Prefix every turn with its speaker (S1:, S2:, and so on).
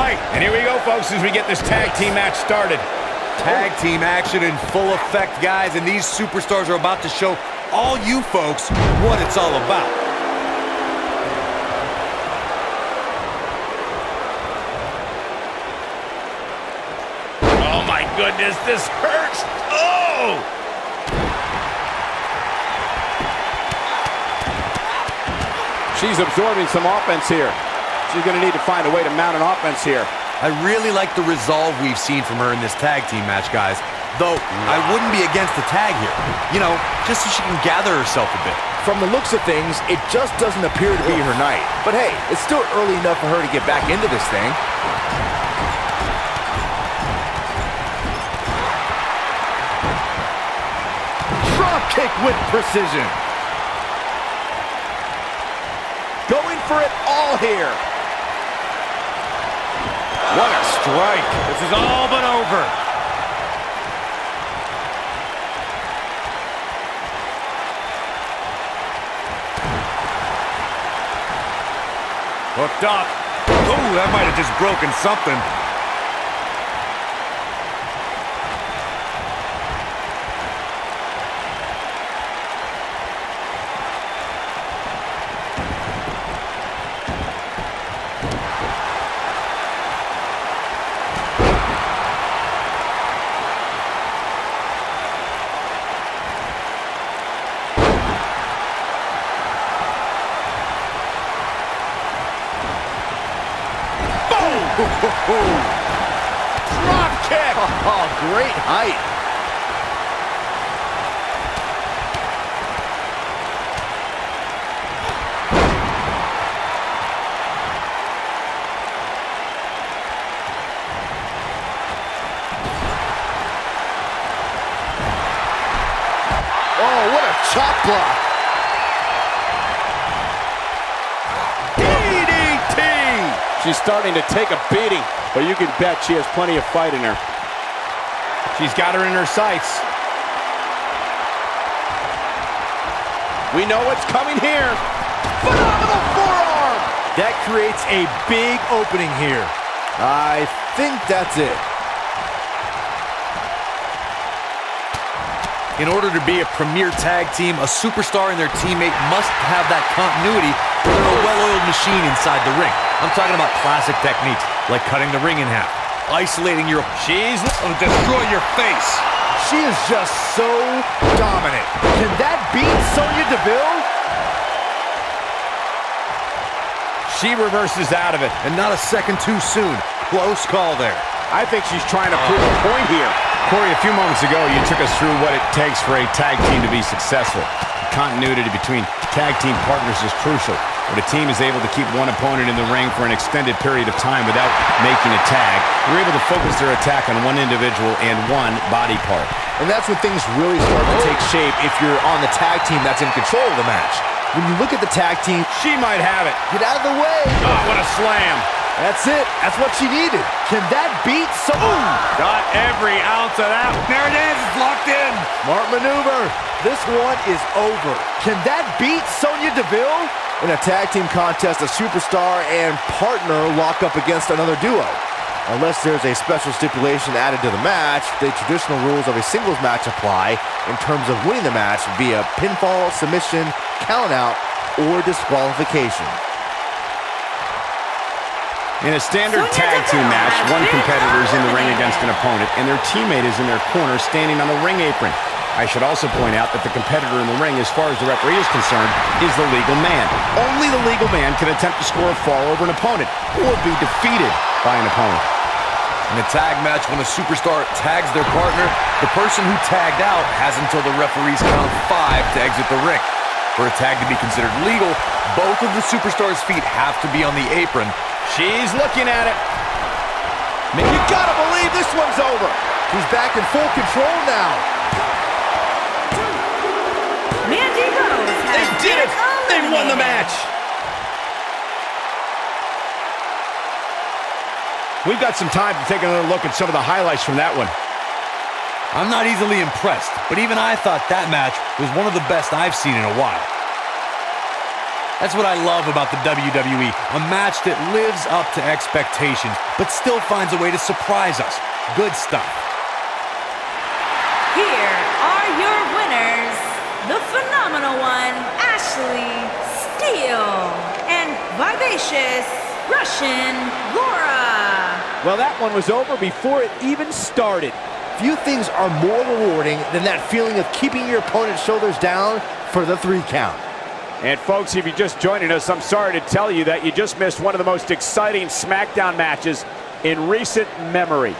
S1: Look height.
S2: And here we go, folks, as we get this tag team match started.
S1: Tag team action in full effect, guys, and these superstars are about to show all you folks what it's all about.
S2: Oh, my goodness, this hurts. Oh!
S3: She's absorbing some offense here. She's going to need to find a way to mount an offense here.
S1: I really like the resolve we've seen from her in this tag team match, guys. Though, I wouldn't be against the tag here. You know, just so she can gather herself a bit.
S4: From the looks of things, it just doesn't appear to be her night. But hey, it's still early enough for her to get back into this thing. Drop kick with precision. Going for it all here.
S1: What a strike. This is all but over. Hooked up. Oh, that might have just broken something.
S4: Drop kick. Oh, great height. Oh, what a chop block.
S3: She's starting to take a beating, but you can bet she has plenty of fight in her.
S2: She's got her in her sights.
S3: We know what's coming here. Phenomenal forearm.
S4: That creates a big opening here. I think that's it.
S1: In order to be a premier tag team, a superstar and their teammate must have that continuity or they're a well-oiled machine inside the ring. I'm talking about classic techniques, like cutting the ring in half, isolating your...
S2: She's will destroy your face.
S4: She is just so dominant. Can that beat Sonya Deville?
S2: She reverses out of it.
S1: And not a second too soon. Close call there.
S3: I think she's trying to prove a point here.
S2: Corey, a few moments ago, you took us through what it takes for a tag team to be successful. Continuity between tag team partners is crucial. When a team is able to keep one opponent in the ring for an extended period of time without making a tag, they're able to focus their attack on one individual and one body part.
S4: And that's when things really start to take shape if you're on the tag team that's in control of the match. When you look at the tag team,
S2: She might have it.
S4: get out of the way.
S2: Oh, what a slam.
S4: That's it. That's what she needed. Can that beat so?
S1: Got every ounce of that. There it is. It's locked in.
S4: Smart maneuver. This one is over. Can that beat Sonya Deville? In a tag team contest, a superstar and partner lock up against another duo. Unless there's a special stipulation added to the match, the traditional rules of a singles match apply in terms of winning the match via pinfall, submission, countout, or disqualification.
S2: In a standard tag team match, one competitor is in the ring against an opponent, and their teammate is in their corner standing on the ring apron. I should also point out that the competitor in the ring, as far as the referee is concerned, is the legal man. Only the legal man can attempt to score a fall over an opponent or be defeated by an opponent.
S1: In a tag match, when a superstar tags their partner, the person who tagged out has until the referees count five to exit the ring. For a tag to be considered legal, both of the superstars' feet have to be on the apron.
S2: She's looking at it.
S4: Man, you gotta believe this one's over. He's back in full control now.
S5: Mandy Rose
S2: They did it! They won the match! We've got some time to take another look at some of the highlights from that one.
S1: I'm not easily impressed, but even I thought that match was one of the best I've seen in a while. That's what I love about the WWE. A match that lives up to expectations, but still finds a way to surprise us. Good stuff.
S5: Here are your winners, the phenomenal one, Ashley Steel, and Vivacious Russian Lana.
S3: Well, that one was over before it even started.
S4: Few things are more rewarding than that feeling of keeping your opponent's shoulders down for the three count.
S3: And folks, if you're just joining us, I'm sorry to tell you that you just missed one of the most exciting SmackDown matches in recent memory.